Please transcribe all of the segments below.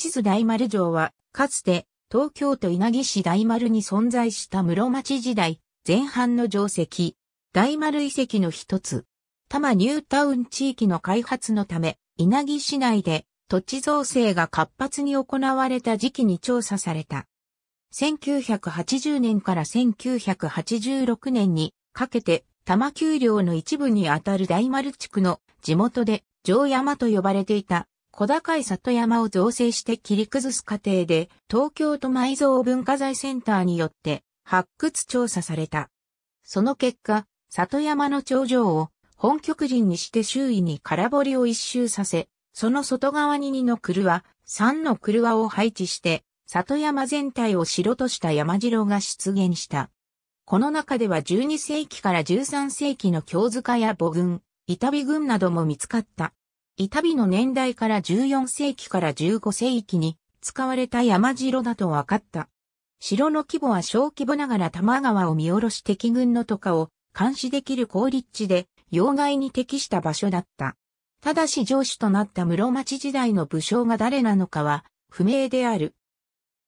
地図大丸城は、かつて、東京都稲城市大丸に存在した室町時代、前半の城跡、大丸遺跡の一つ。多摩ニュータウン地域の開発のため、稲城市内で土地造成が活発に行われた時期に調査された。1980年から1986年にかけて多摩丘陵の一部にあたる大丸地区の地元で城山と呼ばれていた小高い里山を造成して切り崩す過程で東京都埋蔵文化財センターによって発掘調査された。その結果、里山の頂上を本局林にして周囲に空堀を一周させ、その外側に2の車、3の車を配置して、里山全体を城とした山城が出現した。この中では12世紀から13世紀の京塚や母軍、板火軍なども見つかった。板火の年代から14世紀から15世紀に使われた山城だと分かった。城の規模は小規模ながら多摩川を見下ろし敵軍のとかを監視できる高立地で要害に適した場所だった。ただし上司となった室町時代の武将が誰なのかは不明である。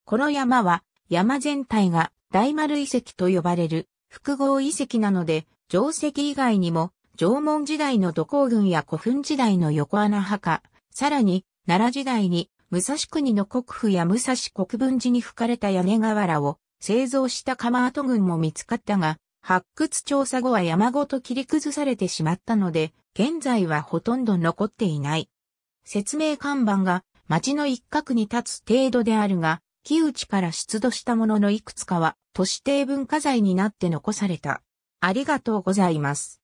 この山は山全体が大丸遺跡と呼ばれる複合遺跡なので、城石以外にも縄文時代の土工群や古墳時代の横穴墓、さらに奈良時代に武蔵国の国府や武蔵国分寺に吹かれた屋根瓦を製造した釜跡群も見つかったが、発掘調査後は山ごと切り崩されてしまったので、現在はほとんど残っていない。説明看板が町の一角に立つ程度であるが、木内から出土したもののいくつかは都市定文化財になって残された。ありがとうございます。